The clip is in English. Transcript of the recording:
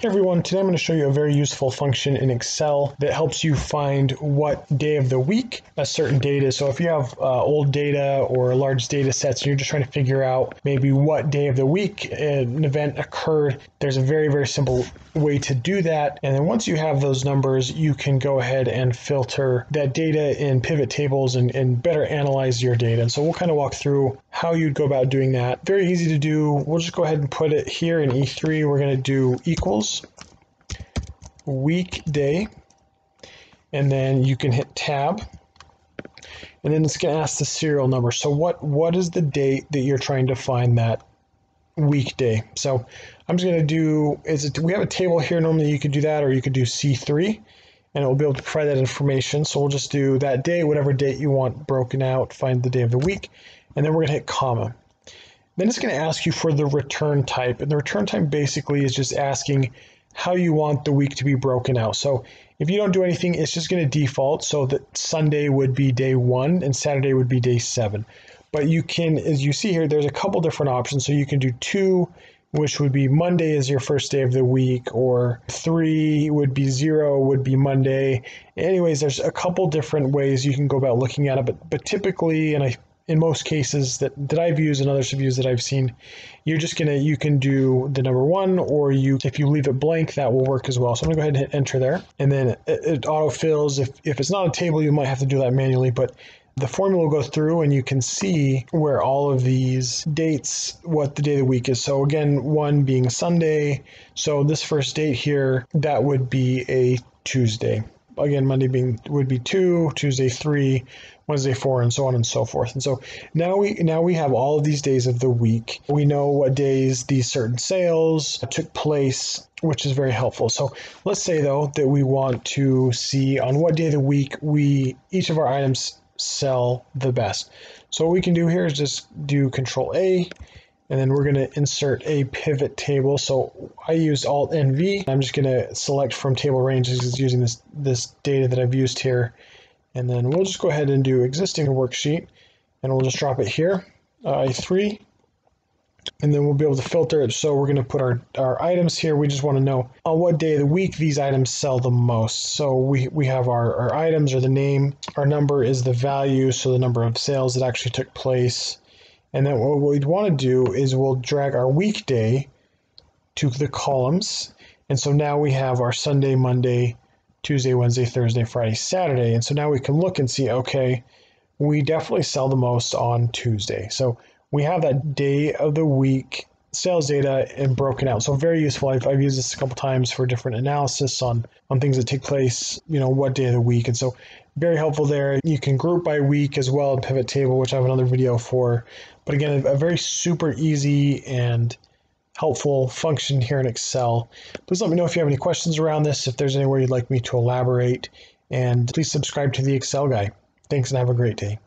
Hey everyone, today I'm going to show you a very useful function in Excel that helps you find what day of the week a certain date is. So if you have uh, old data or large data sets and you're just trying to figure out maybe what day of the week an event occurred, there's a very, very simple way to do that. And then once you have those numbers, you can go ahead and filter that data in pivot tables and, and better analyze your data. And so we'll kind of walk through how you'd go about doing that. Very easy to do. We'll just go ahead and put it here in E3. We're going to do equals weekday and then you can hit tab and then it's going to ask the serial number. So what what is the date that you're trying to find that weekday? So I'm just going to do is it we have a table here normally you could do that or you could do C3 and it will be able to provide that information. So we'll just do that day, whatever date you want broken out, find the day of the week, and then we're going to hit comma. Then it's going to ask you for the return type. And the return type basically is just asking how you want the week to be broken out. So if you don't do anything, it's just going to default so that Sunday would be day one and Saturday would be day seven. But you can, as you see here, there's a couple different options. So you can do two, which would be Monday is your first day of the week, or three would be zero, would be Monday. Anyways, there's a couple different ways you can go about looking at it, but, but typically, and I in most cases that, that I've used and others have used that I've seen, you're just gonna you can do the number one or you if you leave it blank that will work as well. So I'm gonna go ahead and hit enter there, and then it, it autofills. If if it's not a table, you might have to do that manually, but the formula will go through and you can see where all of these dates, what the day of the week is. So again, one being Sunday. So this first date here, that would be a Tuesday again, Monday being would be two, Tuesday three, Wednesday four, and so on and so forth. And so now we now we have all of these days of the week. We know what days these certain sales took place, which is very helpful. So let's say though that we want to see on what day of the week we each of our items sell the best. So what we can do here is just do Control A and then we're going to insert a pivot table. So I use Alt NV. I'm just going to select from table ranges using this, this data that I've used here. And then we'll just go ahead and do existing worksheet and we'll just drop it here, uh, I3. And then we'll be able to filter it. So we're going to put our, our items here. We just want to know on what day of the week these items sell the most. So we, we have our, our items or the name. Our number is the value, so the number of sales that actually took place. And then what we'd want to do is we'll drag our weekday to the columns. And so now we have our Sunday, Monday, Tuesday, Wednesday, Thursday, Friday, Saturday. And so now we can look and see, okay, we definitely sell the most on Tuesday. So we have that day of the week sales data and broken out. So very useful. I've, I've used this a couple times for different analysis on, on things that take place, you know, what day of the week. And so very helpful there. You can group by week as well pivot table, which I have another video for. But again, a very super easy and helpful function here in Excel. Please let me know if you have any questions around this, if there's anywhere you'd like me to elaborate, and please subscribe to the Excel guy. Thanks and have a great day.